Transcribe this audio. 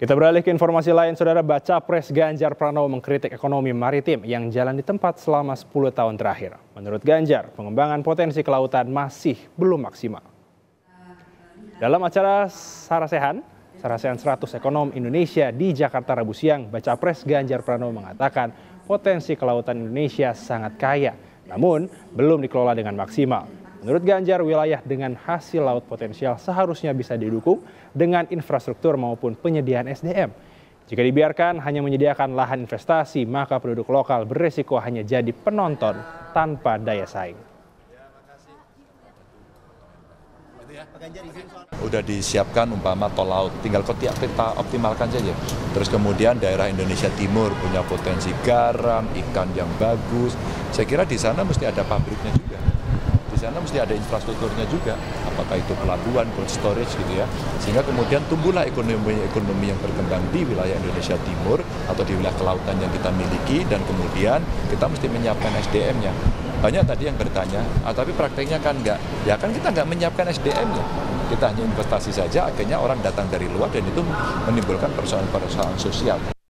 Kita beralih ke informasi lain, Saudara baca Pres Ganjar Pranowo mengkritik ekonomi maritim yang jalan di tempat selama 10 tahun terakhir. Menurut Ganjar, pengembangan potensi kelautan masih belum maksimal. Dalam acara Sarasehan, Sarasehan 100 Ekonom Indonesia di Jakarta Rabu siang, baca Pres Ganjar Pranowo mengatakan potensi kelautan Indonesia sangat kaya, namun belum dikelola dengan maksimal. Menurut Ganjar, wilayah dengan hasil laut potensial seharusnya bisa didukung dengan infrastruktur maupun penyediaan SDM. Jika dibiarkan hanya menyediakan lahan investasi, maka penduduk lokal beresiko hanya jadi penonton tanpa daya saing. Udah disiapkan umpama tol laut, tinggal kita optimalkan saja. Terus kemudian daerah Indonesia Timur punya potensi garam, ikan yang bagus. Saya kira di sana mesti ada pabriknya juga sana mesti ada infrastrukturnya juga, apakah itu pelabuhan, cold storage gitu ya, sehingga kemudian tumbuhlah ekonomi-ekonomi yang berkembang di wilayah Indonesia Timur atau di wilayah kelautan yang kita miliki dan kemudian kita mesti menyiapkan SDM-nya. Banyak tadi yang bertanya, ah, tapi prakteknya kan enggak. Ya kan kita enggak menyiapkan SDM-nya. Kita hanya investasi saja, akhirnya orang datang dari luar dan itu menimbulkan persoalan-persoalan sosial.